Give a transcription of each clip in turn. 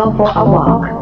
go for a walk.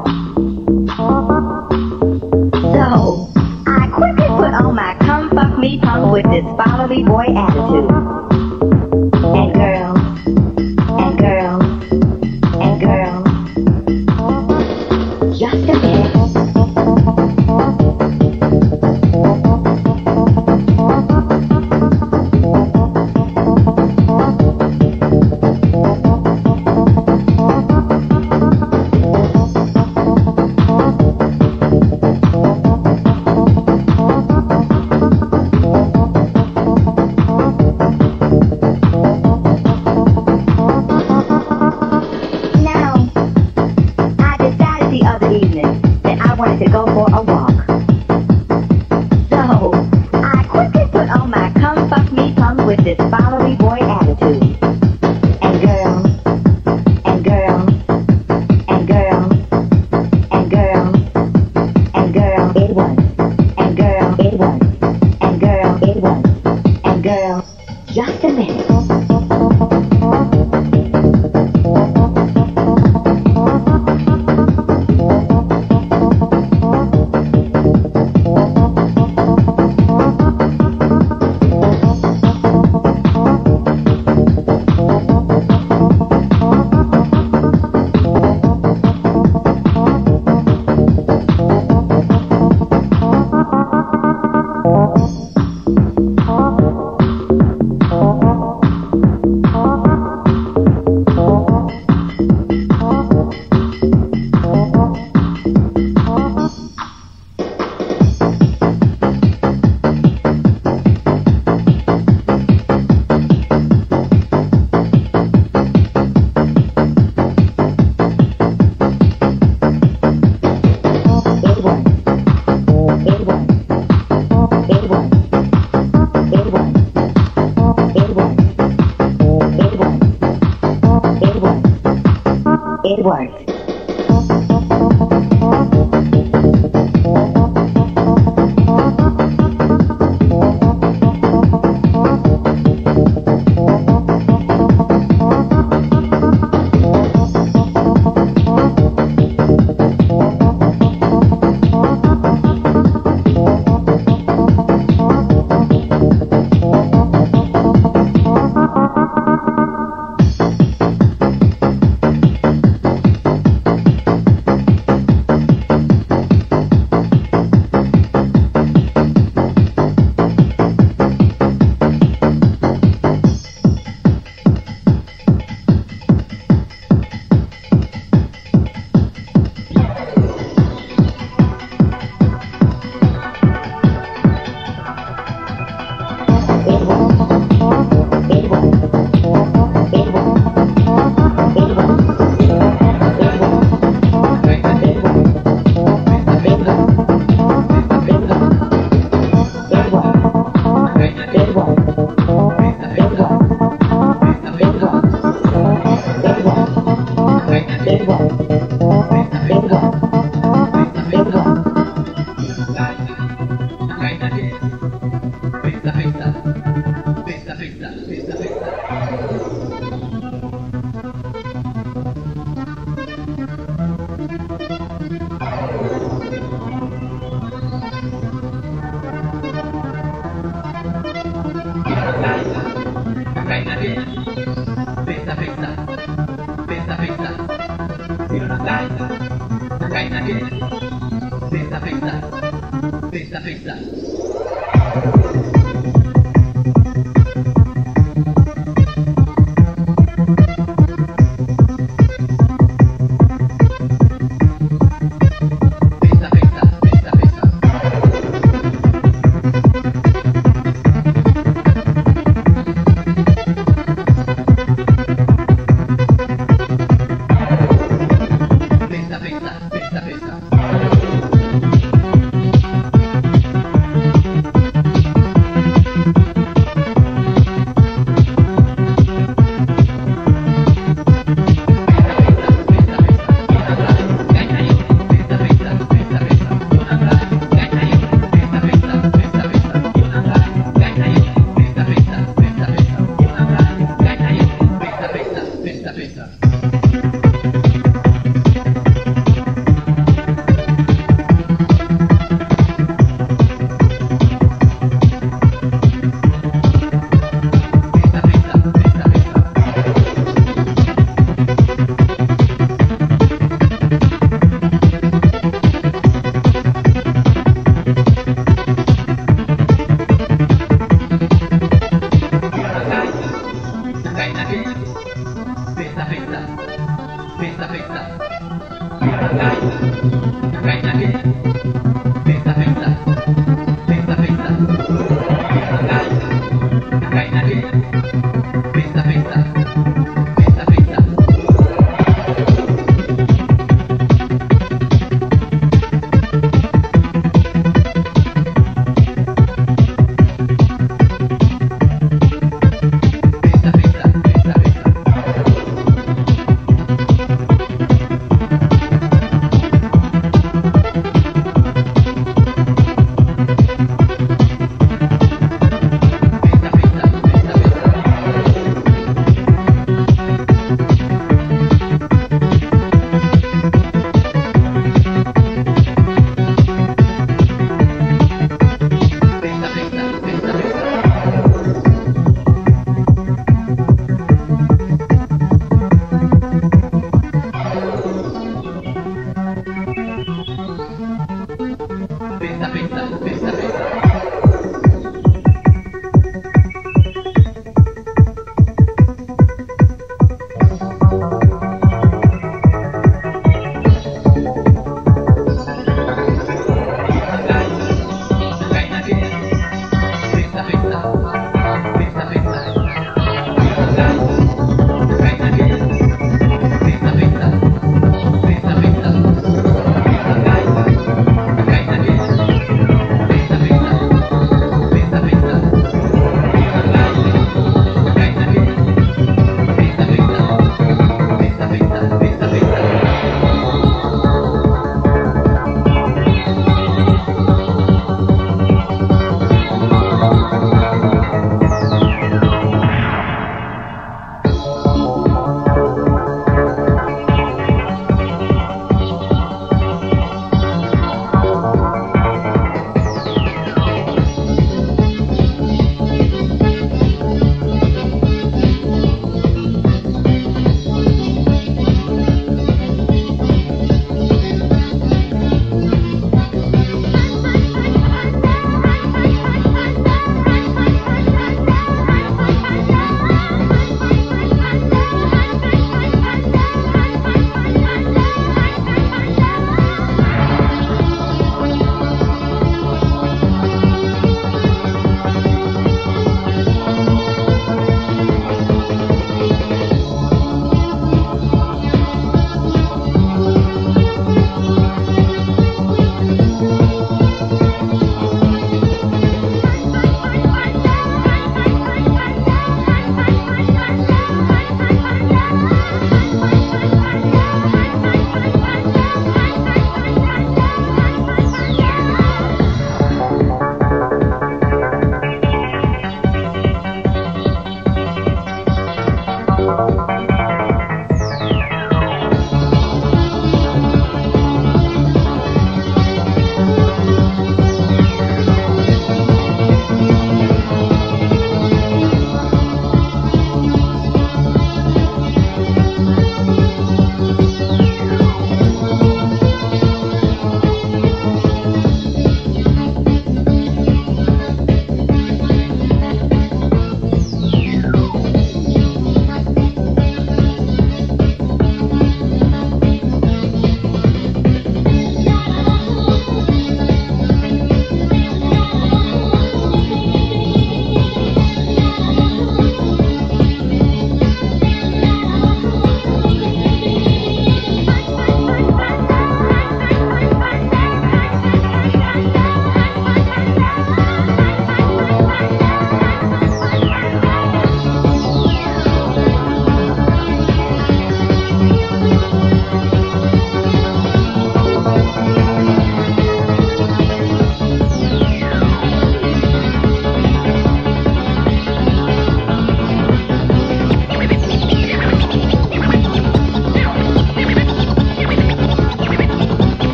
work. fix that.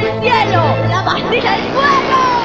del cielo, la pastilla del fuego.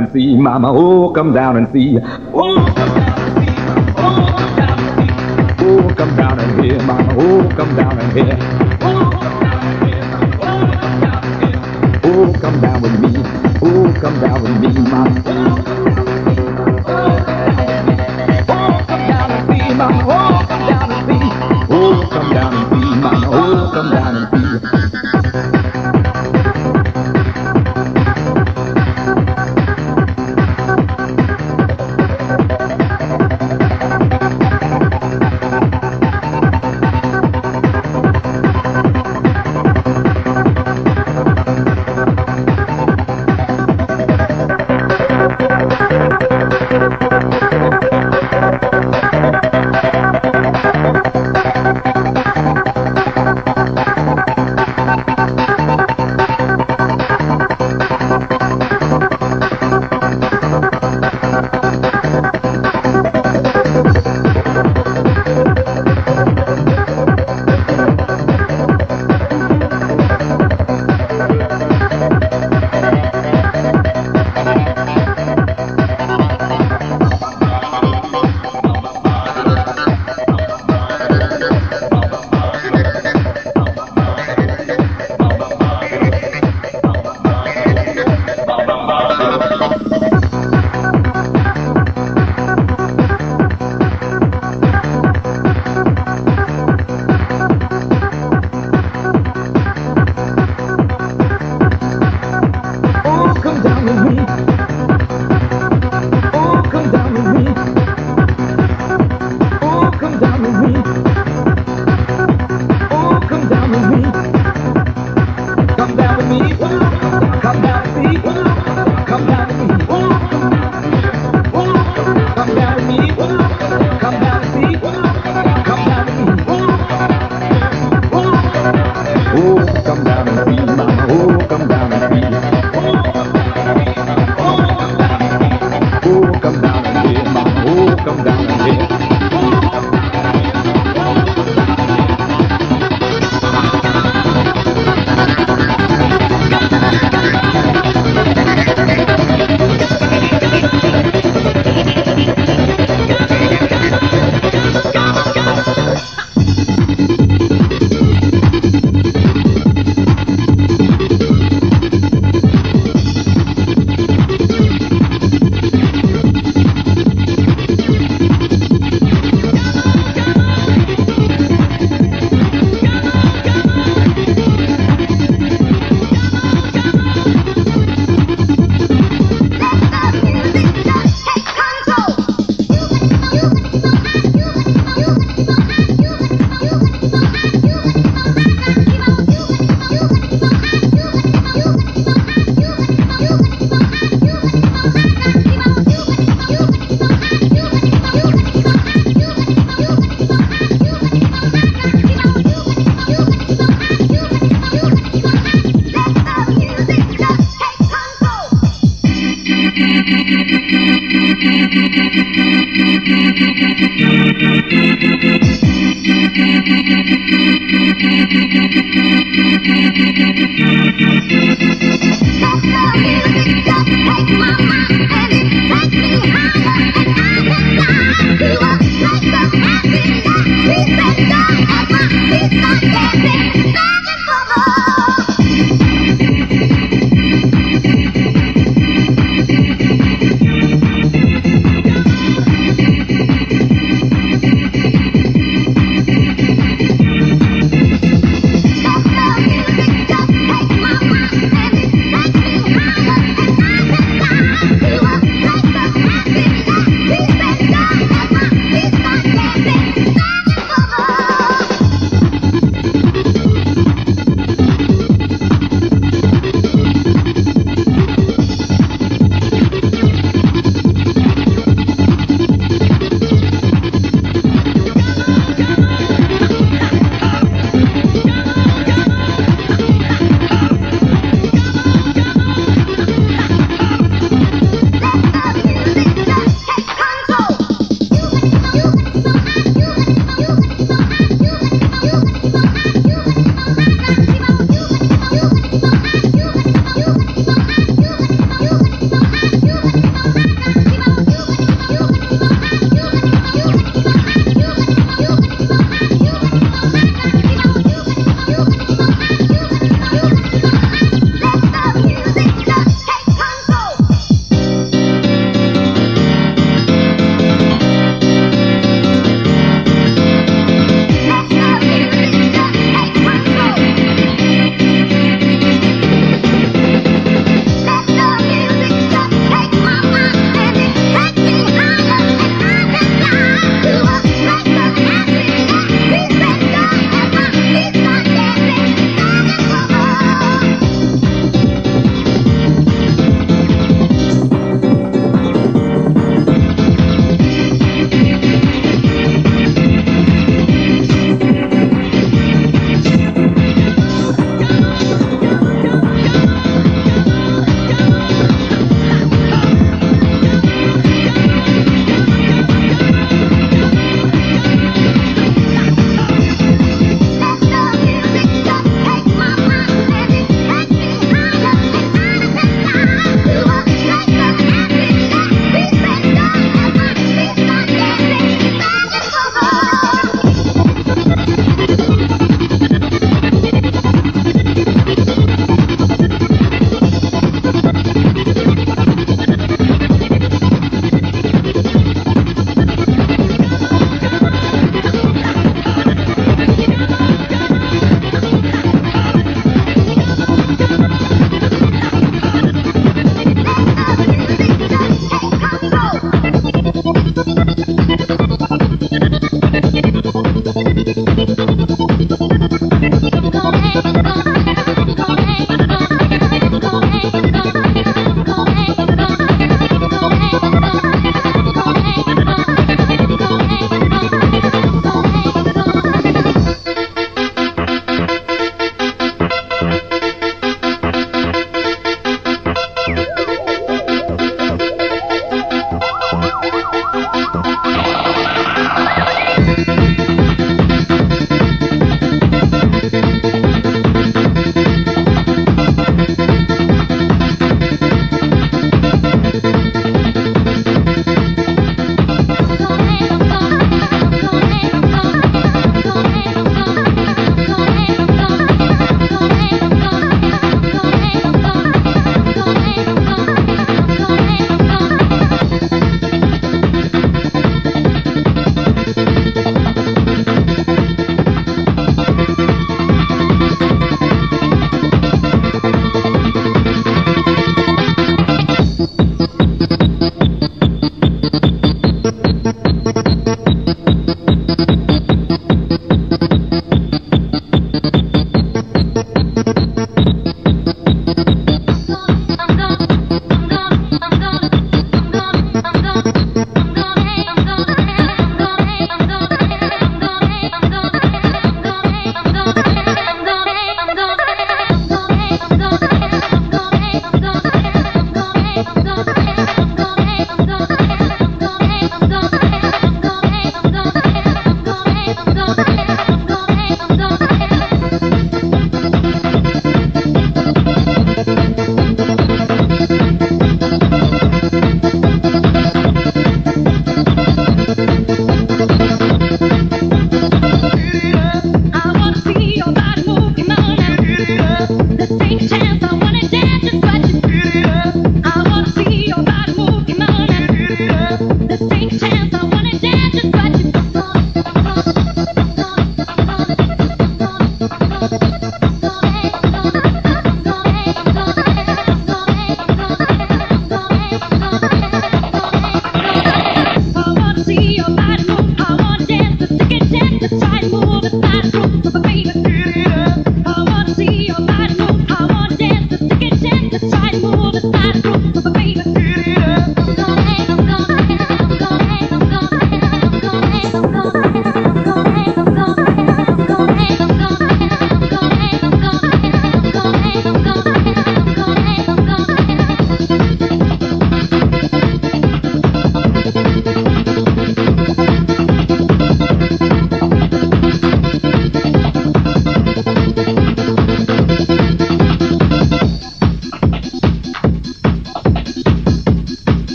and see, Mama. Oh, come down and see. Oh, come down and see. Oh, come down and see. Oh, come down and hear, Mama. Oh, come down and hear.